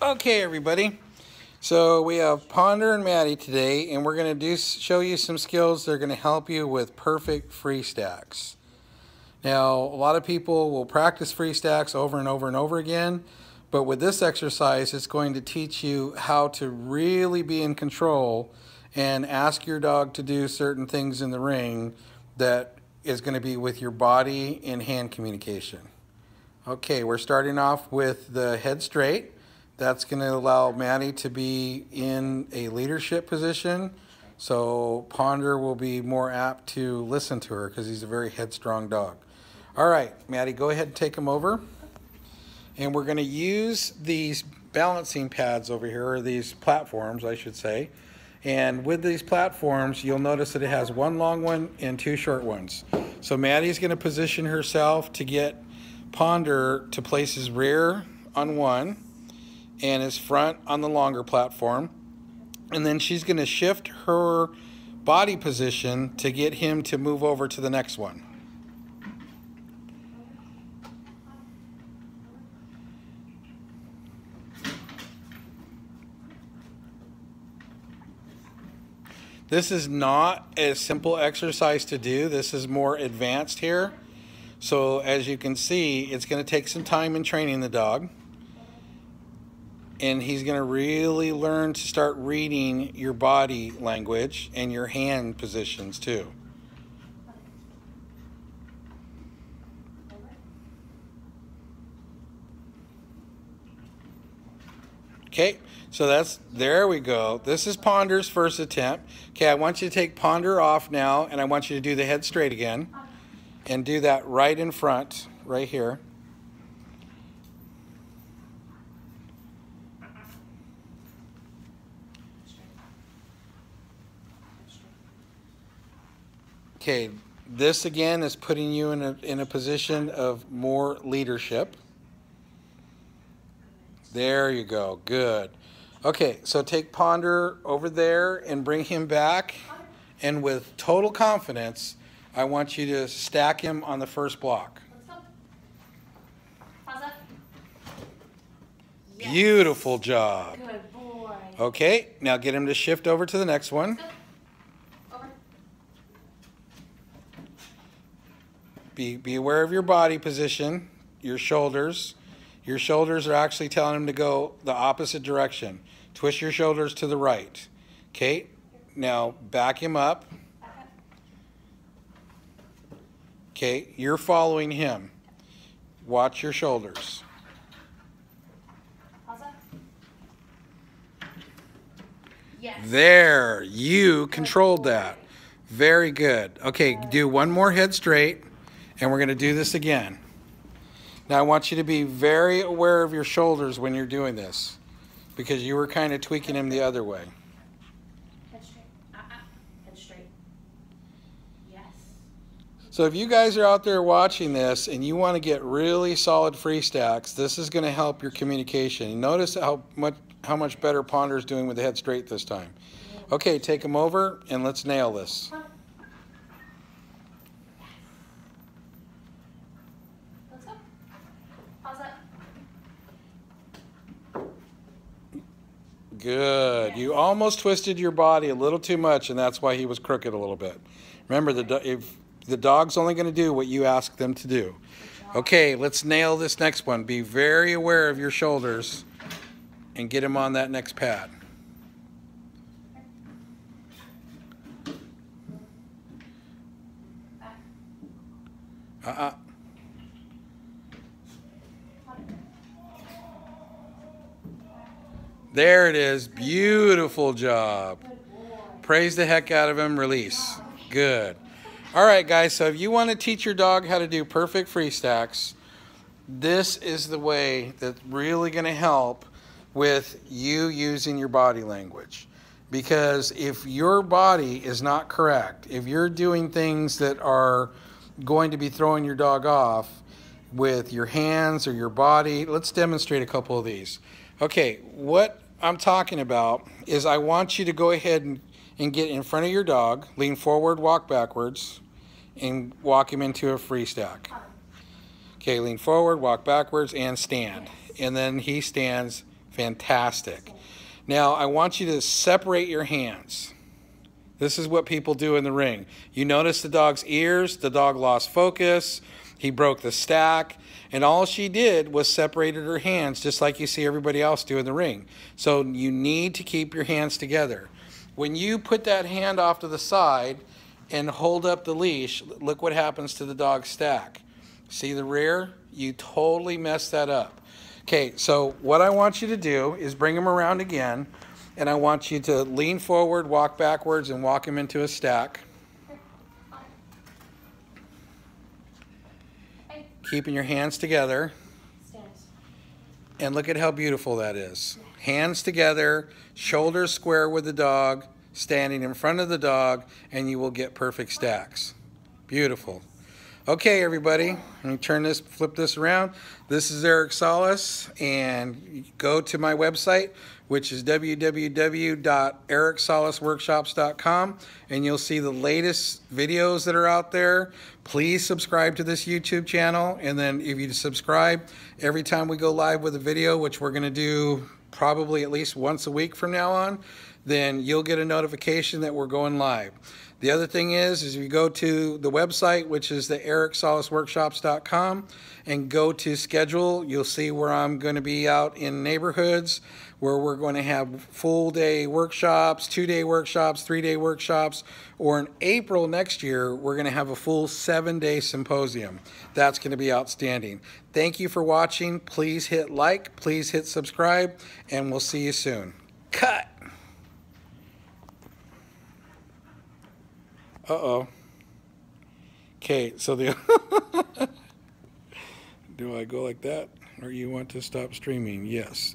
Okay, everybody. So we have Ponder and Maddie today, and we're going to do show you some skills that are going to help you with perfect free stacks. Now, a lot of people will practice free stacks over and over and over again, but with this exercise, it's going to teach you how to really be in control and ask your dog to do certain things in the ring that is going to be with your body and hand communication. Okay, we're starting off with the head straight. That's going to allow Maddie to be in a leadership position. So Ponder will be more apt to listen to her because he's a very headstrong dog. All right, Maddie, go ahead and take him over. And we're going to use these balancing pads over here, or these platforms, I should say. And with these platforms, you'll notice that it has one long one and two short ones. So Maddie's going to position herself to get Ponder to place his rear on one and his front on the longer platform. And then she's going to shift her body position to get him to move over to the next one. This is not a simple exercise to do. This is more advanced here. So as you can see, it's going to take some time in training the dog and he's going to really learn to start reading your body language and your hand positions too. Okay, so that's, there we go. This is Ponder's first attempt. Okay, I want you to take Ponder off now, and I want you to do the head straight again. And do that right in front, right here. Okay, this again is putting you in a, in a position of more leadership. There you go, good. Okay, so take Ponder over there and bring him back. And with total confidence, I want you to stack him on the first block. Beautiful job. Good boy. Okay, now get him to shift over to the next one. Be, be aware of your body position, your shoulders. Your shoulders are actually telling him to go the opposite direction. Twist your shoulders to the right. Kate, now back him up. Okay, you're following him. Watch your shoulders. Yes. There, you controlled that. Very good. Okay, do one more head straight. And we're going to do this again. Now I want you to be very aware of your shoulders when you're doing this because you were kind of tweaking him the other way. Head straight. Uh-uh. Head straight. Yes. So if you guys are out there watching this and you want to get really solid free stacks, this is going to help your communication. Notice how much how much better Ponder's doing with the head straight this time. Okay, take him over and let's nail this. Good. You almost twisted your body a little too much, and that's why he was crooked a little bit. Remember, the if the dog's only going to do what you ask them to do. Okay, let's nail this next one. Be very aware of your shoulders and get him on that next pad. Uh-uh. There it is. Beautiful job. Praise the heck out of him. Release. Good. All right, guys. So if you want to teach your dog how to do perfect free stacks, this is the way that's really going to help with you using your body language. Because if your body is not correct, if you're doing things that are going to be throwing your dog off with your hands or your body, let's demonstrate a couple of these. Okay, what I'm talking about is I want you to go ahead and, and get in front of your dog, lean forward, walk backwards, and walk him into a free stack. Okay, lean forward, walk backwards, and stand. And then he stands Fantastic. Now, I want you to separate your hands. This is what people do in the ring. You notice the dog's ears, the dog lost focus, he broke the stack, and all she did was separated her hands just like you see everybody else do in the ring. So you need to keep your hands together. When you put that hand off to the side and hold up the leash, look what happens to the dog's stack. See the rear? You totally messed that up. Okay, so what I want you to do is bring him around again, and I want you to lean forward, walk backwards, and walk him into a stack. Keeping your hands together. And look at how beautiful that is. Hands together, shoulders square with the dog, standing in front of the dog, and you will get perfect stacks. Beautiful. Okay, everybody, let me turn this, flip this around. This is Eric Solis, and go to my website, which is www.ericsolisworkshops.com, and you'll see the latest videos that are out there. Please subscribe to this YouTube channel, and then if you subscribe, every time we go live with a video, which we're going to do probably at least once a week from now on, then you'll get a notification that we're going live. The other thing is, is if you go to the website, which is the ericsolisworkshops.com, and go to schedule, you'll see where I'm going to be out in neighborhoods where we're going to have full day workshops, two day workshops, three day workshops, or in April next year, we're going to have a full seven day symposium. That's going to be outstanding. Thank you for watching. Please hit like, please hit subscribe, and we'll see you soon. Cut. Uh-oh. Okay, so the... Do I go like that? Or you want to stop streaming? Yes.